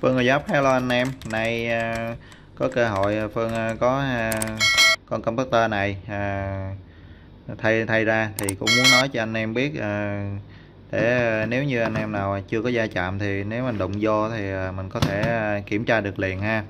Phương Giáp, hello anh em. Nay à, có cơ hội à, Phương à, có con computer này thay thay ra thì cũng muốn nói cho anh em biết để nếu như anh em nào chưa có gia chạm thì nếu mình đụng vô thì mình có thể kiểm tra được liền ha.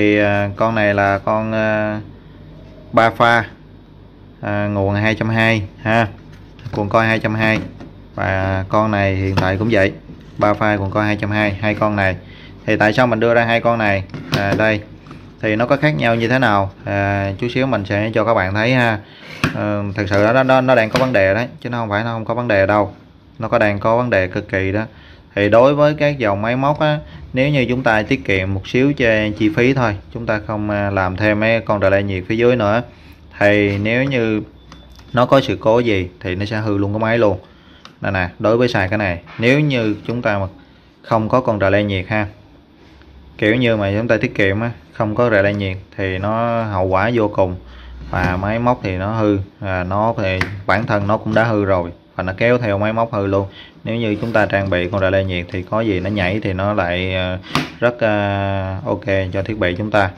Thì à, con này là con à, ba pha. À, nguồn 220 ha cuộn coi 220 và con này hiện tại cũng vậy ba pha cuộn coi 220 hai con này. Thì tại sao mình đưa ra hai con này? À, đây thì nó có khác nhau như thế nào? À, chút xíu mình sẽ cho các bạn thấy ha. Ờ, à, thực sự đó, nó nó đang có vấn đề đấy chứ nó không phải nó không có vấn đề đâu. Nó có đang có vấn đề cực kỳ đó thì đối với các dòng máy móc á nếu như chúng ta tiết kiệm một xíu cho chi phí thôi chúng ta không à, làm thêm mấy con rờ nhiệt phía dưới nữa thì nếu như nó có sự cố gì thì nó sẽ hư luôn cái máy luôn. Đây nè đối với xài cái này nếu như chúng ta mà không có con rờ nhiệt ha kiểu như mà chúng ta tiết kiệm á không có rờ nhiệt thì nó hậu quả vô cùng và máy móc thì nó hư à, nó thì bản thân nó cũng đã hư rồi và nó kéo theo máy móc hư luôn. Nếu như chúng ta trang bị con rờ nhiệt thì có gì nó nhảy thì nó lại ờ, rất ờ, ok cho thiết bị chúng ta.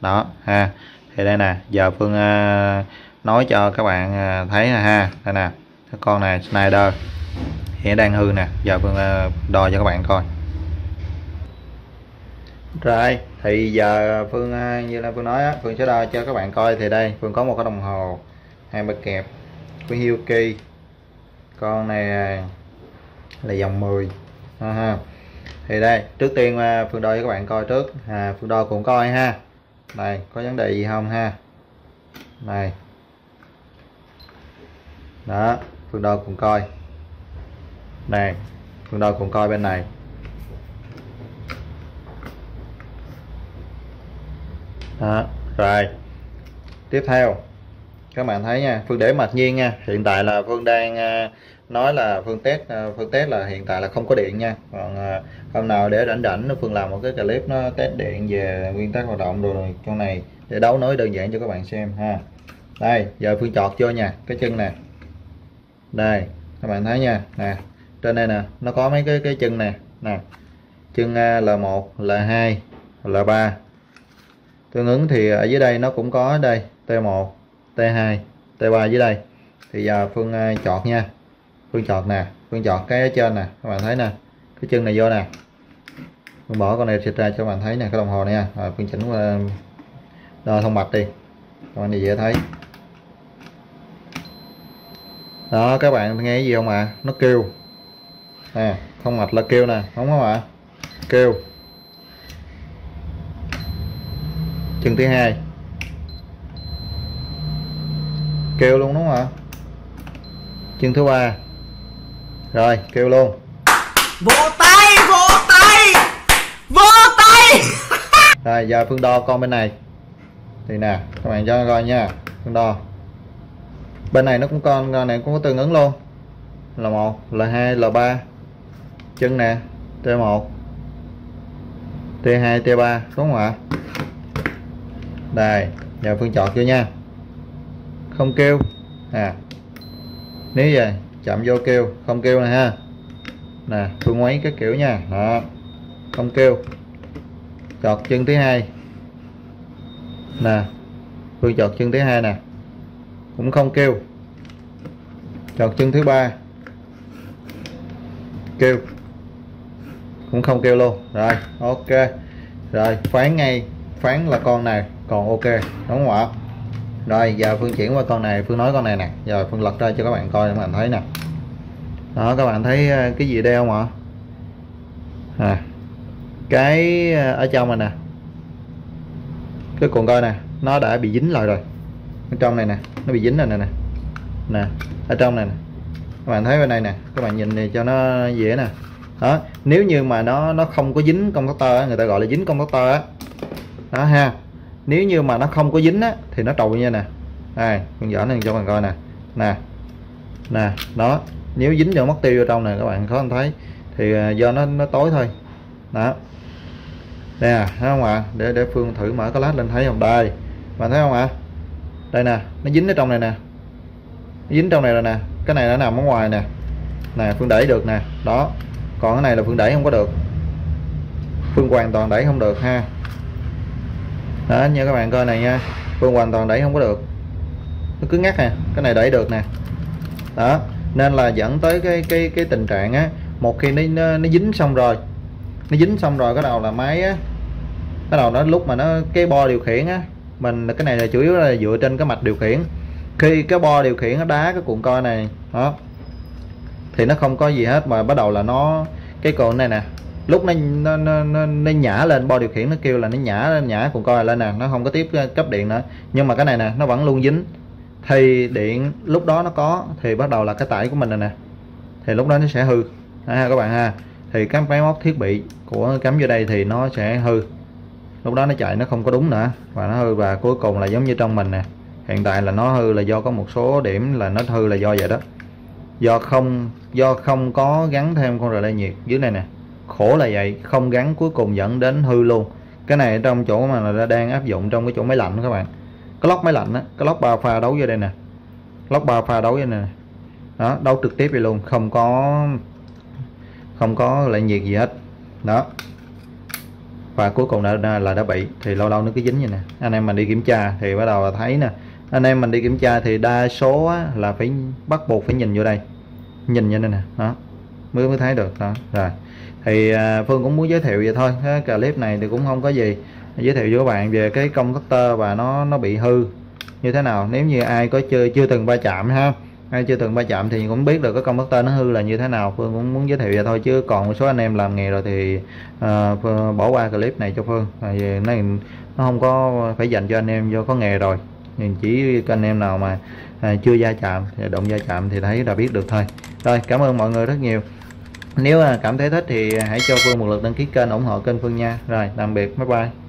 Đó, ha. Thì đây nè, giờ phương ờ, nói cho các bạn thấy ha đây nè, cái con này, Snyder. Hiện đang hư nè. Giờ phương đo cho các bạn coi. Rồi, thì giờ phương như là phương nói á, phương sẽ đo cho các bạn coi. Thì đây, phương có một cái đồng hồ, hai ba kẹp của Hilki con này à, là dòng 10 ha, ha. thì đây trước tiên à, phương đo cho các bạn coi trước. À, phương đo cũng coi ha. Này có vấn đề gì không ha? Này. Đó phương đo cũng coi. Này phương đo cũng coi bên này. Đó rồi. Tiếp theo các bạn thấy nha, phương để mặc nhiên nha, hiện tại là phương đang à, nói là phương test à, phương test là hiện tại là không có điện nha. Còn à, hôm nào để rảnh rảnh phương làm một cái clip nó test điện về nguyên tắc hoạt động rồi trong này, để đấu nối đơn giản cho các bạn xem ha. Đây, giờ phương chọt vô nha, cái chân nè. Đây, các bạn thấy nha, nè, trên đây nè, nó có mấy cái cái chân nè nè. Chân là L1 L2 L3 tương ứng thì ở dưới đây nó cũng có đây T1 T2 T3 dưới đây. Thì giờ Phương à, chọn nha. Phương chọn nè, Phương chọn cái ở trên nè, các bạn thấy nè. Cái chân này vô nè. Phương bỏ con này xịt ra cho các bạn thấy nè, cái đồng hồ này nha. Rồi Phương chỉnh à, đo thông mạch đi. Các bạn dễ thấy. Đó, các bạn nghe gì không ạ? À? nó kêu. Nè thông mạch là kêu nè, đúng không ạ? À? kêu. Chân thứ hai. Kêu luôn đúng không ạ? Chân thứ ba. Rồi kêu luôn. Vỗ tay vỗ tay! Vỗ tay! Rồi giờ phương đo con bên này. Thì nè các bạn cho coi nha phương đo. Bên này nó cũng con này cũng có tương ứng luôn. Là một là hai là ba. Chân nè t 1 t 2 t 3 đúng không ạ? Đây giờ phương chọn vô nha không kêu. À. Nếu vậy chạm vô kêu. Không kêu này ha. Nè phương ngoáy cái kiểu nha. Đó. Không kêu. Chọt chân thứ hai. Nè phương chọt chân thứ hai nè. Cũng không kêu. Chọt chân thứ ba. Kêu. Cũng không kêu luôn. Rồi, ok. Rồi phán ngay. Phán là con này còn ok. Đúng không ạ? Rồi giờ phương chuyển qua con này phương nói con này nè. Giờ phương lật ra cho các bạn coi các bạn thấy nè. Đó các bạn thấy ờ, cái gì đeo không ạ? À, cái ờ, ở trong này nè. Cái cuộn coi nè nó đã bị dính lại rồi. Ở trong này nè nó bị dính rồi nè nè. Nè ở trong này nè. Các bạn thấy bên này nè các bạn nhìn này cho nó dễ nè. Đó nếu như mà nó nó không có dính công tơ người ta gọi là dính công tơ á. Đó ha nếu như mà nó không có dính á, thì nó trồi như nè. Đây, con dở này cho bạn coi nè. Nè nè, đó. Nếu dính vào mất tiêu vô trong này các bạn khó anh thấy? Thì à, do nó nó tối thôi. Đó. Đây à thấy không ạ? Để để phương thử mở cái lát lên thấy không? Đây. Bạn thấy không ạ? Đây nè, nó dính ở trong này nè. Nó dính trong này rồi nè. Cái này nó nằm ở ngoài nè. Nè, phương đẩy được nè. Đó. Còn cái này là phương đẩy không có được. Phương hoàn toàn đẩy không được ha đó nha các bạn coi này nha. Phương hoàn toàn đẩy không có được. Nó cứ ngắt nè cái này đẩy được nè. Đó nên là dẫn tới cái cái cái tình trạng á một khi nó, nó nó dính xong rồi nó dính xong rồi cái đầu là máy á cái đầu nó lúc mà nó cái bo điều khiển á mình cái này là chủ yếu là dựa trên cái mạch điều khiển. Khi cái bo điều khiển nó đá cái cuộn coi này đó thì nó không có gì hết mà bắt đầu là nó cái cuộn này nè lúc nó nó, nó, nó, nó nhả lên bo điều khiển nó kêu là nó nhả lên nhả cuộn coi lên nè nó không có tiếp ờ, cấp điện nữa. Nhưng mà cái này nè nó vẫn luôn dính. Thì điện lúc đó nó có thì bắt đầu là cái tải của mình này nè. Thì lúc đó nó sẽ hư. Ha các bạn ha. Thì các máy móc thiết bị của cắm vô đây thì nó sẽ hư. Lúc đó nó chạy nó không có đúng nữa và nó hư và cuối cùng là giống như trong mình nè. Hiện tại là nó hư là do có một số điểm là nó hư là do vậy đó. Do không do không có gắn thêm con relay nhiệt dưới này nè khổ là vậy không gắn cuối cùng dẫn đến hư luôn. Cái này trong chỗ mà là đang áp dụng trong cái chỗ máy lạnh các bạn. Cái lốc máy lạnh á cái lốc ba pha đấu vô đây nè. Lốc ba pha đấu vô đây nè. Đó đấu trực tiếp vậy luôn không có không có lại nhiệt gì hết. Đó. Và cuối cùng là, là đã bị thì lâu lâu nó cứ dính vậy nè. Anh em mình đi kiểm tra thì bắt đầu là thấy nè. Anh em mình đi kiểm tra thì đa số á, là phải bắt buộc phải nhìn vô đây. Nhìn như đây nè đó. Mới mới thấy được đó. Rồi thì à, Phương cũng muốn giới thiệu vậy thôi. Cái clip này thì cũng không có gì. Giới thiệu với các bạn về cái công tơ và nó nó bị hư. Như thế nào? Nếu như ai có chưa chưa từng va chạm ha ai chưa từng va chạm thì cũng biết được cái công tơ nó hư là như thế nào. Phương cũng muốn giới thiệu vậy thôi chứ còn một số anh em làm nghề rồi thì uh, bỏ qua clip này cho Phương. Vì này nó không có phải dành cho anh em do có nghề rồi. Nhưng chỉ anh em nào mà à, chưa gia chạm động gia chạm thì thấy là biết được thôi. Rồi cảm ơn mọi người rất nhiều nếu cảm thấy thích thì hãy cho Phương một lượt đăng ký kênh ủng hộ kênh Phương nha. Rồi, tạm biệt, bye bye.